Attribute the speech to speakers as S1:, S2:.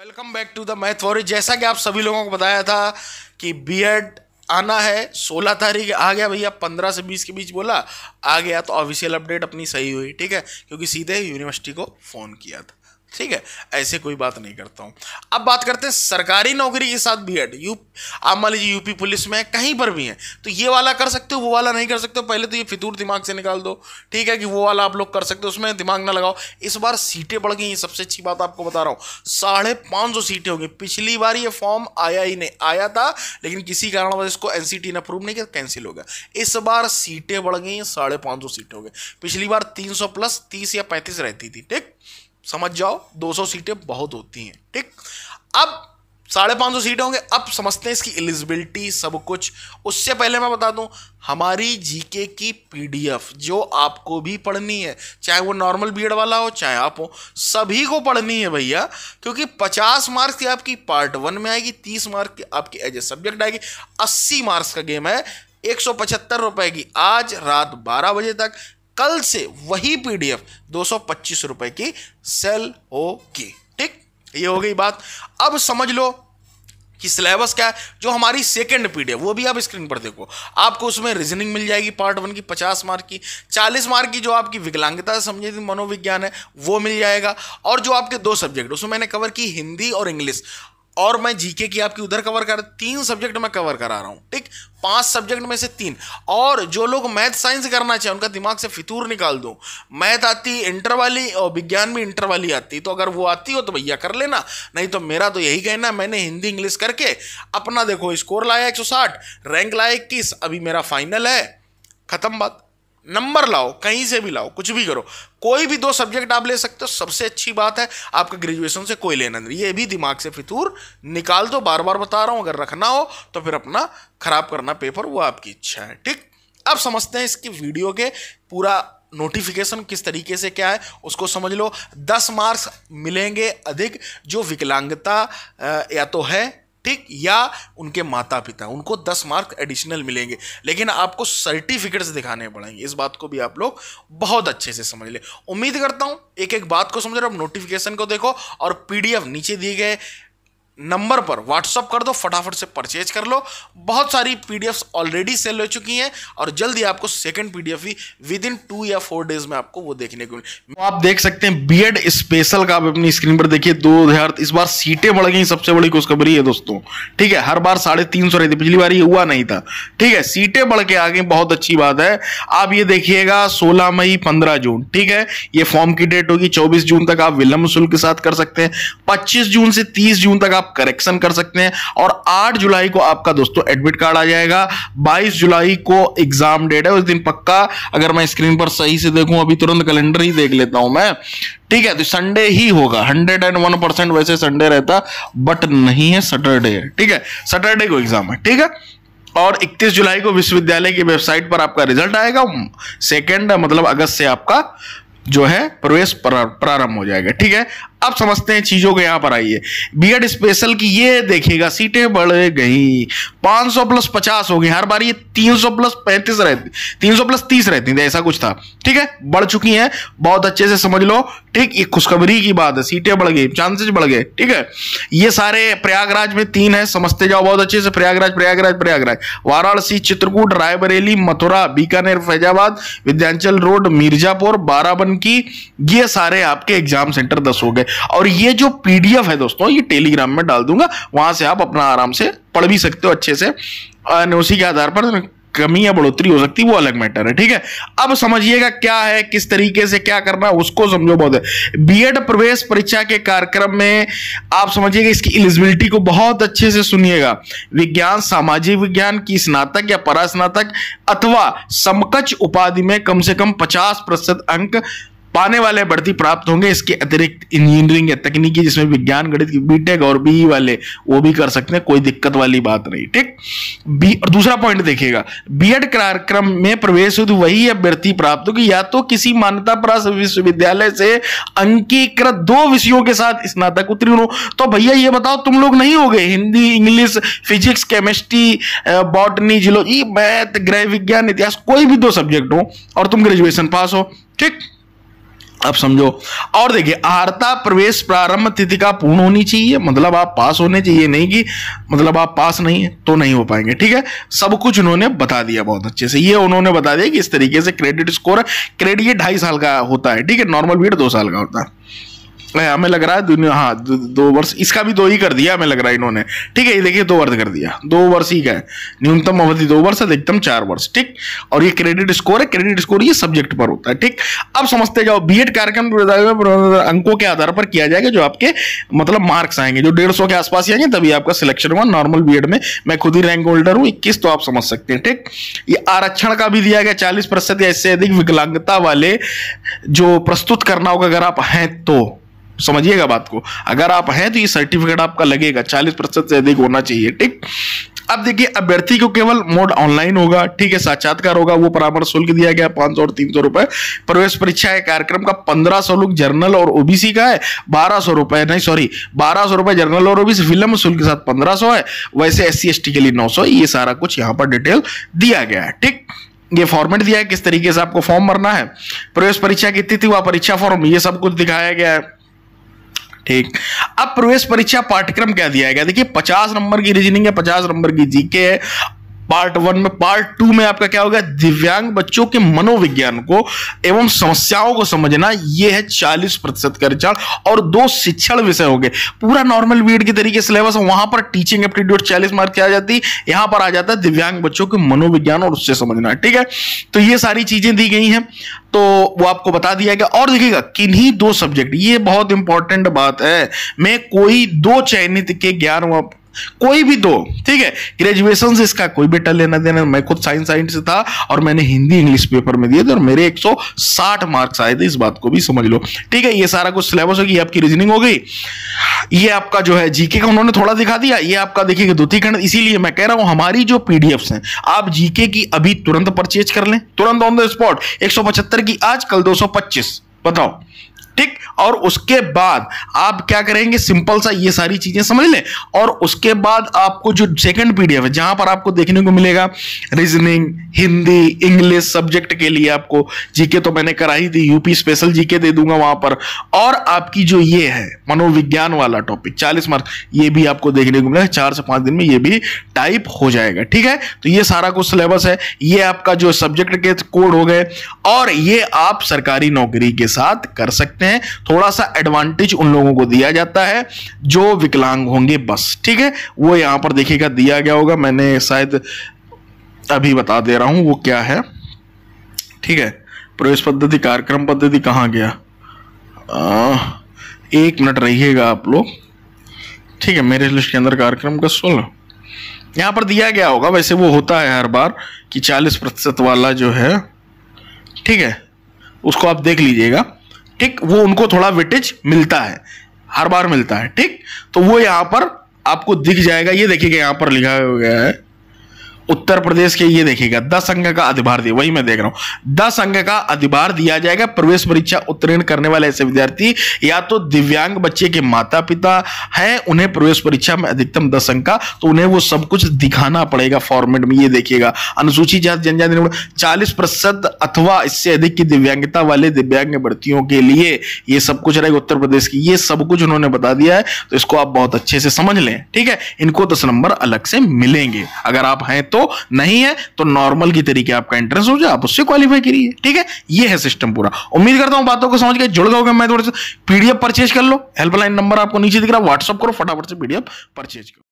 S1: Welcome back to the math warriors जैसा कि आप सभी लोगों को बताया था कि बीएड आना है 16 तारीख आ गया भैया 15 से 20 के बीच बोला, आ गया तो ऑफिशियल अपडेट अपनी सही हुई, ठीक है? क्योंकि सीधे यूनिवर्सिटी को फ़ोन किया था। ठीक है? ऐसे कोई बात नहीं करता हूँ। अब बात करते हैं, सरकारी नौकरी के साथ बी एड यू आप मान लीजिए यूपी पुलिस में है, कहीं पर भी है तो ये वाला कर सकते हो, वो वाला नहीं कर सकते हो, पहले तो ये फितूर दिमाग से निकाल दो, ठीक है कि वो वाला आप लोग कर सकते हो, उसमें दिमाग ना लगाओ। इस बार सीटें बढ़ गई सबसे अच्छी बात आपको बता रहा हूँ, साढ़े पाँच सौ सीटें होंगी। पिछली बार ये फॉर्म आया ही नहीं, आया था, लेकिन किसी कारण इसको एनसीटी ने अप्रूव नहीं किया कैंसिल हो गया। इस बार सीटें बढ़ गई साढ़े पाँच सौ सीटें हो गई। पिछली बार तीन सौ प्लस तीस या पैंतीस रहती थी, ठीक? समझ जाओ 200 सीटें बहुत होती हैं, ठीक? अब साढ़े पाँच सौ सीटें होंगे, अब समझते हैं इसकी एलिजिबिलिटी सब कुछ। उससे पहले मैं बता दूँ, हमारी जीके की पीडीएफ जो आपको भी पढ़नी है, चाहे वो नॉर्मल बीएड वाला हो, चाहे आप हो, सभी को पढ़नी है भैया, क्योंकि पचास मार्क्स की आपकी पार्ट वन में आएगी, तीस मार्क की आपकी एज ए सब्जेक्ट आएगी, अस्सी मार्क्स का गेम है, एक सौ पचहत्तर रुपए की। आज रात बारह बजे तक कल से वही पीडीएफ दो सौ पच्चीस रुपए की सेल होगी। ठीक? ये हो गई बात। अब समझ लो कि सिलेबस क्या है, जो हमारी सेकंड पीडीएफ, वो भी आप स्क्रीन पर देखो। आपको उसमें रीजनिंग मिल जाएगी पार्ट वन की, पचास मार्क की, चालीस मार्क की जो आपकी विकलांगता समझे थी, मनोविज्ञान है, वो मिल जाएगा। और जो आपके दो सब्जेक्ट उसमें मैंने कवर की हिंदी और इंग्लिश और मैं जीके की आपकी उधर कवर कर, तीन सब्जेक्ट मैं कवर करा रहा हूँ, ठीक? पाँच सब्जेक्ट में से तीन। और जो लोग मैथ साइंस करना चाहे, उनका दिमाग से फितूर निकाल दो। मैथ आती इंटर वाली, और विज्ञान भी इंटर वाली आती। तो अगर वो आती हो तो भैया कर लेना, नहीं तो मेरा तो यही कहना मैंने हिंदी, इंग्लिश करके अपना देखो स्कोर लाया एक सौ साठ रैंक लाया इक्कीस, अभी मेरा फाइनल है। खत्म बात। नंबर लाओ, कहीं से भी लाओ, कुछ भी करो। कोई भी दो सब्जेक्ट आप ले सकते हो, सबसे अच्छी बात है, आपका ग्रेजुएशन से कोई लेना नहीं। ये भी दिमाग से फितूर, निकाल दो बार बार बता रहा हूँ, अगर रखना हो तो फिर अपना खराब करना पेपर वो आपकी इच्छा है, ठीक? अब समझते हैं इसकी वीडियो के पूरा नोटिफिकेशन किस तरीके से क्या है, उसको समझ लो। दस मार्क्स मिलेंगे अधिक, जो विकलांगता या तो है ठीक या उनके माता पिता उनको दस मार्क एडिशनल मिलेंगे। लेकिन आपको सर्टिफिकेट्स दिखाने पड़ेंगे। इस बात को भी आप लोग बहुत अच्छे से समझ ले। उम्मीद करता हूँ एक एक बात को समझ रहे हो नोटिफिकेशन को देखो और पीडीएफ नीचे दिए गए नंबर पर व्हाट्सअप कर दो, फटाफट से परचेज कर लो। बहुत सारी पीडीएफ्स ऑलरेडी सेल हो चुकी हैं और जल्दी आपको सेकंड पीडीएफ भी विद इन टू या फोर डेज़ में आपको वो देखने को तो आप देख सकते हैं बीएड स्पेशल का आप अपनी स्क्रीन पर देखिए, दो हज़ार इस बार सीटें बढ़ गई, सबसे बड़ी खुशखबरी है दोस्तों। ठीक है, हर बार साढ़े तीन सौ रहती पिछली बार ये हुआ नहीं था। ठीक है, सीटें बढ़ के आ गई, बहुत अच्छी बात है। आप ये देखिएगा, सोलह मई, पंद्रह जून, ठीक है? ये फॉर्म की डेट होगी, चौबीस जून तक आप विलंब शुल्क के साथ कर सकते हैं। पच्चीस जून से तीस जून तक आप करेक्शन कर सकते हैं। और 8 जुलाई को आपका दोस्तों एडमिट कार्ड आ जाएगा। 22 जुलाई को एग्ज़ाम डेट है, उस दिन पक्का। अगर मैं स्क्रीन पर सही से देखूँ, अभी तुरंत कैलेंडर ही देख लेता हूँ मैं। ठीक है तो संडे ही होगा। हंड्रेड एंड वन परसेंट वैसे संडे रहता बट नहीं है सैटरडे ठीक है सैटरडे को एग्ज़ाम है। ठीक है? और 31 जुलाई को विश्वविद्यालय की वेबसाइट पर आपका रिज़ल्ट आएगा। सेकेंड मतलब अगस्त से आपका जो है, प्रवेश प्रारंभ हो जाएगा। ठीक है? अब समझते हैं चीज़ों को यहाँ पर आइए। बीएड स्पेशल की ये देखिएगा, सीटें बढ़ गई। 500 प्लस 50 हो गई। हर बार ये 300 प्लस 35 रहती 300 प्लस 30 रहती थी, ऐसा कुछ था। ठीक है? बढ़ चुकी हैं। बहुत अच्छे से समझ लो। ठीक, ये खुशखबरी की बात है। सीटें बढ़ गई चांसेस बढ़ गए। ठीक है? ये सारे प्रयागराज में तीन है। समझते जाओ बहुत अच्छे से। प्रयागराज प्रयागराज प्रयागराज। वाराणसी, चित्रकूट, रायबरेली, मथुरा, बीकानेर, फैजाबाद विद्यांचल रोड, मिर्जापुर, बाराबंकी। ये सारे आपके एग्ज़ाम सेंटर दस हो गए। और ये जो पीडीएफ है दोस्तों, ये टेलीग्राम में डाल दूँगा, वहाँ से आप अपना आराम से पढ़ भी सकते हो अच्छे से। उसी के आधार पर कमी या बढ़ोतरी हो सकती है, वो अलग मैटर है, ठीक है? अब समझिएगा क्या है, किस तरीके से क्या करना उसको समझो बहुत। है बीएड प्रवेश परीक्षा के कार्यक्रम में आप समझिएगा इसकी एलिजिबिलिटी को बहुत अच्छे से सुनिएगा। विज्ञान, सामाजिक विज्ञान की स्नातक या परास्नातक अथवा समकक्ष उपाधि में कम से कम पचास अंक पाने वाले बढ़ती प्राप्त होंगे। इसके अतिरिक्त इंजीनियरिंग या तकनीकी, जिसमें विज्ञान, गणित बीटेक और बी वाले, वो भी कर सकते हैं। कोई दिक्कत वाली बात नहीं, ठीक? बी और दूसरा पॉइंट देखिएगा। बीएड कार्यक्रम में प्रवेश हेतु वही अभ्यर्थी प्राप्त होगी। या तो किसी मान्यता प्राप्त विश्वविद्यालय से अंकीकृत दो विषयों के साथ स्नातक उत्तीर्ण हो। तो भैया, ये बताओ, तुम लोग नहीं हो गए? Hindi, English, physics, chemistry botany, geology, math गृह विज्ञान, इतिहास, कोई भी दो सब्जेक्ट हो और तुम ग्रेजुएशन पास हो, ठीक? अब समझो। और देखिए, आर्ता प्रवेश प्रारंभ तिथि का पूर्ण होनी चाहिए मतलब आप पास होने चाहिए, नहीं कि मतलब आप पास नहीं है तो नहीं हो पाएँगे, ठीक है? सब कुछ उन्होंने बता दिया बहुत अच्छे से। ये उन्होंने बता दिया कि इस तरीके से क्रेडिट स्कोर क्रेडिट ढाई साल का होता है, ठीक है? नॉर्मल बीट दो साल का होता है। हमें लग रहा है दुनिया हाँ दो, दो वर्ष इसका भी दो ही कर दिया हमें लग रहा है इन्होंने। ठीक है ये देखिए दो वर्ष कर दिया। दो वर्ष ही का है। न्यूनतम अवधि दो वर्ष अधिकतम चार वर्ष ठीक? और ये क्रेडिट स्कोर है क्रेडिट स्कोर ये सब्जेक्ट पर होता है ठीक? अब समझते जाओ बी कार्यक्रम अंकों के आधार पर किया जाएगा जो आपके मतलब मार्क्स आएँगे जो डेढ़ के आसपास ही आएँगे तभी आपका सिलेक्शन हुआ नॉर्मल बी में मैं खुद ही रैंक होल्डर हूँ इक्कीस तो आप समझ सकते हैं ठीक? ये आरक्षण का भी दिया गया चालीस प्रतिशत या इससे अधिक विकलांगता वाले जो प्रस्तुत करना होगा अगर आप हैं तो। समझिएगा बात को। अगर आप हैं तो ये सर्टिफिकेट आपका लगेगा, चालीस प्रतिशत से अधिक होना चाहिए, ठीक? अब देखिए, अभ्यर्थी को केवल मोड ऑनलाइन होगा, ठीक है, साक्षात्कार होगा, वो परामर्श शुल्क दिया गया पाँच सौ और तीन सौ रुपए। प्रवेश परीक्षा है कार्यक्रम का पंद्रह सौ लोग जर्नल और ओबीसी का है, बारह सौ रुपए, नहीं सॉरी बारह सौ रुपए जर्नल और ओबीसी, फ़िल्म शुल्क के साथ पंद्रह सौ है, वैसे एस सी के लिए नौ सौ, ये सारा कुछ यहाँ पर डिटेल दिया गया है, ठीक? ये फॉर्मेट दिया है, किस तरीके से आपको फॉर्म भरना है, प्रवेश परीक्षा की तिथि व परीक्षा फॉर्म ये सब कुछ दिखाया गया है। ठीक। अब प्रवेश परीक्षा पाठ्यक्रम क्या दिया गया? देखिए, पचास नंबर की रीजनिंग है, पचास नंबर की जीके है। पार्ट वन में, पार्ट टू में आपका क्या होगा? दिव्यांग बच्चों के मनोविज्ञान को एवं समस्याओं को समझना यह है चालीस प्रतिशत का रिचार्ज और दो शिक्षण विषय हो गए पूरा नॉर्मल बीएड के तरीके सिलेबस वहाँ पर टीचिंग एप्टीट्यूड चालीस मार्क की आ जाती, यहाँ पर आ जाता है दिव्यांग बच्चों के मनोविज्ञान और उससे समझना, ठीक है? तो ये सारी चीज़ें दी गई हैं तो वो आपको बता दिया गया। और देखिएगा, किन्हीं दो सब्जेक्ट ये बहुत इंपॉर्टेंट बात है। मैं कोई दो चयनित के ज्ञान कोई भी दो, ठीक है? ग्रेजुएशन से इसका कोई बेटा लेना देना, मैं खुद साइंस साइंस से था और मैंने हिंदी इंग्लिश पेपर में दिए थे और मेरे 160 मार्क्स आए थे, इस बात को भी समझ लो। ठीक है, ये सारा कुछ सिलेबस होगी आपकी रीजनिंग हो गई। ये आपका जो है जीके का उन्होंने थोड़ा दिखा दिया, ये आपका देखिएगा द्वितीय खंड, इसीलिए मैं कह रहा हूँ, हमारी जो पीडीएफ हैं, आप जीके की अभी तुरंत परचेज कर लें। तुरंत ऑन द स्पॉट एक सौ पचहत्तर की, आज कल दो सौ पच्चीस, बताओ। ठीक? और उसके बाद आप क्या करेंगे? सिंपल सा ये सारी चीज़ें समझ लें। और उसके बाद आपको जो सेकंड पीडीएफ है, जहाँ पर आपको देखने को मिलेगा रीजनिंग हिंदी इंग्लिश सब्जेक्ट के लिए आपको जीके तो मैंने कराई थी यूपी स्पेशल जीके दे दूँगा वहाँ पर। और आपकी जो ये है, मनोविज्ञान वाला टॉपिक चालीस मार्क ये भी आपको देखने को मिलेगा। चार से पाँच दिन में ये भी टाइप हो जाएगा, ठीक है? तो ये सारा कुछ सिलेबस है। ये आपका जो सब्जेक्ट के कोड हो गए, और ये आप सरकारी नौकरी के साथ कर सकते हैं। थोड़ा सा एडवांटेज उन लोगों को दिया जाता है जो विकलांग होंगे बस ठीक है? वो यहाँ पर देखिएगा दिया गया होगा मैंने शायद अभी बता दे रहा हूँ वो क्या है? ठीक है प्रवेश पद्धति कार्यक्रम पद्धति कहाँ गया? आ, एक मिनट रहिएगा आप लोग। ठीक है मेरे लिस्ट के अंदर कार्यक्रम का सुन यहाँ पर दिया गया होगा वैसे वो होता है हर बार कि 40 प्रतिशत वाला जो है ठीक है उसको आप देख लीजिएगा। ठीक, वो उनको थोड़ा वेटेज मिलता है, हर बार मिलता है, ठीक? तो वो यहाँ पर आपको दिख जाएगा, ये देखिएगा यहाँ पर लिखा गया है। उत्तर प्रदेश के ये देखिएगा, दस अंक का अधिभार दिया, वही मैं देख रहा हूँ। दस अंक का अधिभार दिया जाएगा, प्रवेश परीक्षा उत्तीर्ण करने वाले ऐसे विद्यार्थी, या तो दिव्यांग बच्चे के माता पिता हैं, उन्हें प्रवेश परीक्षा में अधिकतम दस अंक का तो उन्हें वो सब कुछ दिखाना पड़ेगा फॉर्मेट में, ये देखिएगा। अनुसूचित जाति, जनजाति चालीस प्रतिशत अथवा इससे अधिक की दिव्यांगता वाले दिव्यांग भर्तियों के लिए ये सब कुछ रहेगा उत्तर प्रदेश की। ये सब कुछ उन्होंने बता दिया है तो इसको आप बहुत अच्छे से समझ लें, ठीक है? इनको दस नंबर अलग से मिलेंगे। अगर आप हैं तो नहीं है तो नॉर्मल की तरीके आपका एंट्रेंस हो जाए, आप उससे क्वालिफाई करिए। ठीक है? ये है सिस्टम पूरा। उम्मीद करता हूँ बातों को समझ के जुड़ गए मैं थोड़े से पीडीएफ परचेज कर लो। हेल्पलाइन नंबर आपको नीचे दिख रहा है व्हाट्सअप करो, फटाफट से पीडीएफ परचेज करो।